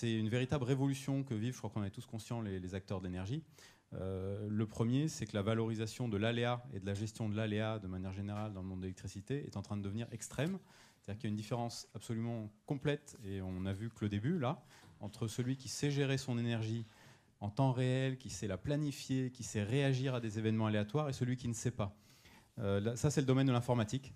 C'est une véritable révolution que vivent, je crois qu'on est tous conscients, les, acteurs de l'énergie. Euh, le premier, c'est que la valorisation de l'aléa et de la gestion de l'aléa de manière générale dans le monde de l'électricité est en train de devenir extrême. C'est-à-dire qu'il y a une différence absolument complète, et on a vu que le début, là, entre celui qui sait gérer son énergie en temps réel, qui sait la planifier, qui sait réagir à des événements aléatoires, et celui qui ne sait pas. Euh, ça, c'est le domaine de l'informatique.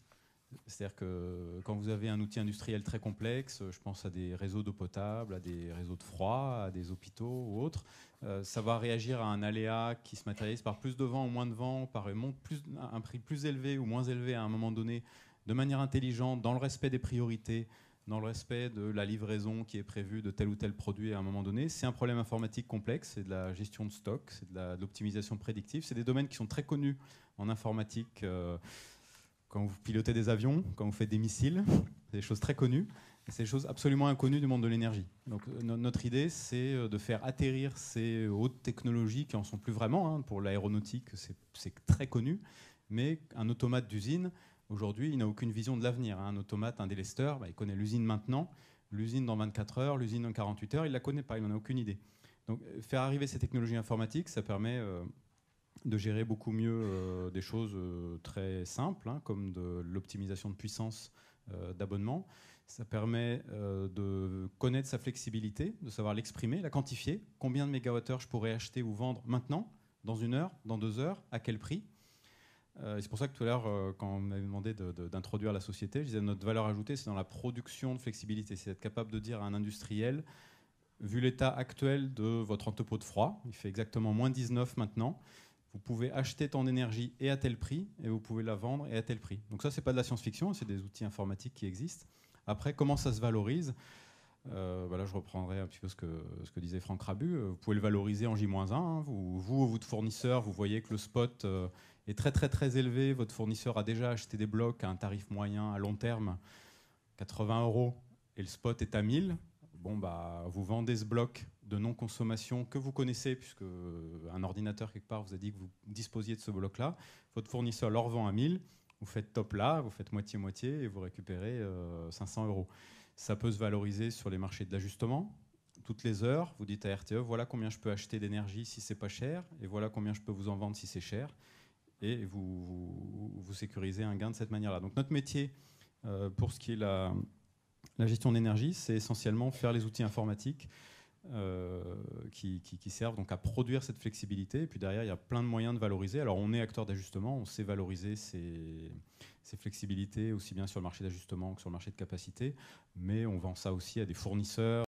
C'est-à-dire que quand vous avez un outil industriel très complexe, je pense à des réseaux d'eau potable, à des réseaux de froid, à des hôpitaux ou autres, euh, ça va réagir à un aléa qui se matérialise par plus de vent ou moins de vent, par un prix plus élevé ou moins élevé à un moment donné, de manière intelligente, dans le respect des priorités, dans le respect de la livraison qui est prévue de tel ou tel produit à un moment donné. C'est un problème informatique complexe, c'est de la gestion de stock, c'est de l'optimisation prédictive. C'est des domaines qui sont très connus en informatique. Euh, quand vous pilotez des avions, quand vous faites des missiles, c'est des choses très connues. C'est des choses absolument inconnues du monde de l'énergie. Donc euh, notre idée, c'est euh, de faire atterrir ces hautes technologies qui en sont plus vraiment. Hein. Pour l'aéronautique, c'est très connu. Mais un automate d'usine, aujourd'hui, il n'a aucune vision de l'avenir. Hein. Un automate, un délesteur, bah, il connaît l'usine maintenant, l'usine dans 24 heures, l'usine dans 48 heures, il ne la connaît pas, il n'en a aucune idée. Donc faire arriver ces technologies informatiques, ça permet de gérer beaucoup mieux euh, des choses euh, très simples, hein, comme de l'optimisation de puissance euh, d'abonnement. Ça permet de connaître sa flexibilité, de savoir l'exprimer, la quantifier. Combien de mégawattheures je pourrais acheter ou vendre maintenant, dans une heure, dans deux heures, à quel prix? C'est pour ça que tout à l'heure, quand on m'avait demandé d'introduire la société, je disais notre valeur ajoutée, c'est dans la production de flexibilité. C'est être capable de dire à un industriel, vu l'état actuel de votre entrepôt de froid, il fait exactement moins 19 maintenant, vous pouvez acheter ton énergie et à tel prix, et vous pouvez la vendre et à tel prix. Donc ça, c'est pas de la science-fiction, c'est des outils informatiques qui existent. Après, comment ça se valorise? Euh, voilà, je reprendrai un petit peu ce que, ce que disait Franck Rabu. Euh, vous pouvez le valoriser en J-1. Hein. Vous, vous ou votre fournisseur, vous voyez que le spot euh, est très très très élevé. Votre fournisseur a déjà acheté des blocs à un tarif moyen à long terme, 80 euros, et le spot est à 1000 bon, bah, vous vendez ce bloc de non-consommation que vous connaissez, puisque un ordinateur quelque part vous a dit que vous disposiez de ce bloc-là, votre fournisseur leur vend à 1000, vous faites top là, vous faites moitié-moitié et vous récupérez 500 euh, euros. Ça peut se valoriser sur les marchés de l'ajustement. Toutes les heures, vous dites à RTE, voilà combien je peux acheter d'énergie si c'est pas cher, et voilà combien je peux vous en vendre si c'est cher, et vous, sécurisez un gain de cette manière-là. Donc notre métier, euh, pour ce qui est la, la gestion d'énergie, c'est essentiellement faire les outils informatiques euh, qui, servent donc à produire cette flexibilité. Et puis derrière, il y a plein de moyens de valoriser. Alors on est acteur d'ajustement, on sait valoriser ces, ces, flexibilités aussi bien sur le marché d'ajustement que sur le marché de capacité, mais on vend ça aussi à des fournisseurs